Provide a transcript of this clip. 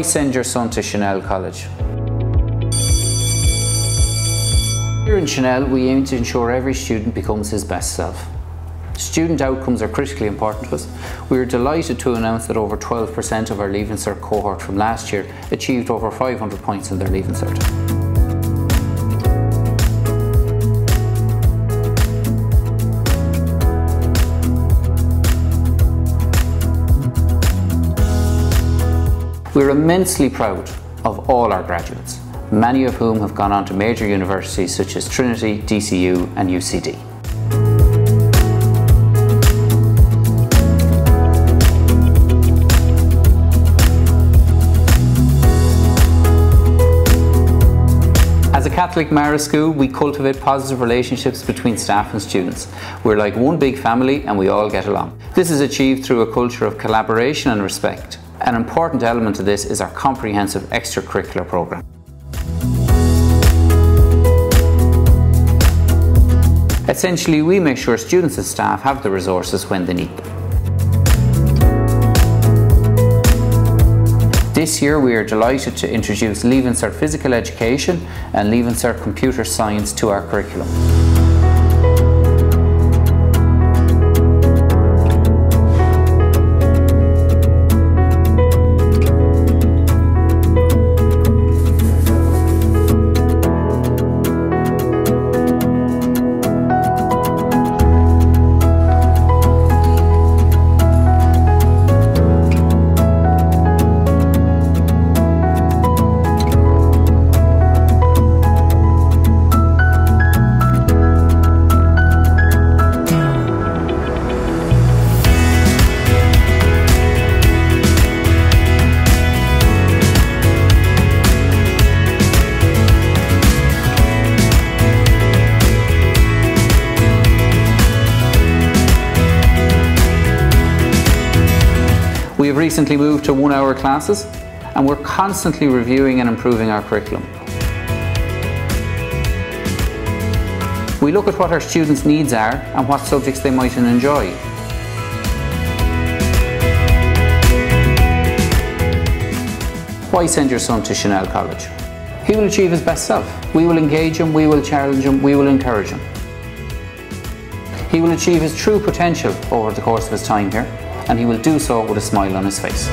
Why send your son to Chanel College? Here in Chanel, we aim to ensure every student becomes his best self. Student outcomes are critically important to us. We are delighted to announce that over 12% of our Leaving Cert cohort from last year achieved over 500 points in their Leaving Cert. We're immensely proud of all our graduates, many of whom have gone on to major universities such as Trinity, DCU and UCD. As a Catholic Marist school, we cultivate positive relationships between staff and students. We're like one big family and we all get along. This is achieved through a culture of collaboration and respect. An important element of this is our comprehensive extracurricular programme. Essentially, we make sure students and staff have the resources when they need them. This year we are delighted to introduce Leaving Cert Physical Education and Leaving Cert Computer Science to our curriculum. We have recently moved to one hour classes and we're constantly reviewing and improving our curriculum. We look at what our students' needs are and what subjects they might enjoy. Why send your son to Chanel College? He will achieve his best self. We will engage him, we will challenge him, we will encourage him. He will achieve his true potential over the course of his time here and he will do so with a smile on his face.